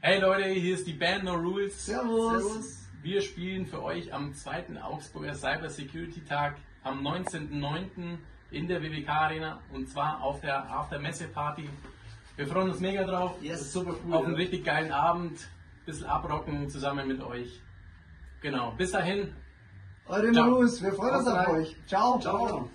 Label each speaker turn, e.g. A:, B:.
A: Hey Leute, hier ist die Band No Rules.
B: Servus. Servus.
A: Wir spielen für euch am zweiten Augsburger Cyber Security Tag am 19.09. in der WWK Arena und zwar auf der After Messe Party. Wir freuen uns mega drauf.
B: Yes, super cool.
A: Auf einen richtig geilen Abend. Bisschen abrocken zusammen mit euch. Genau. Bis dahin.
B: Eure News. Wir freuen uns auf euch. Ciao. Ciao.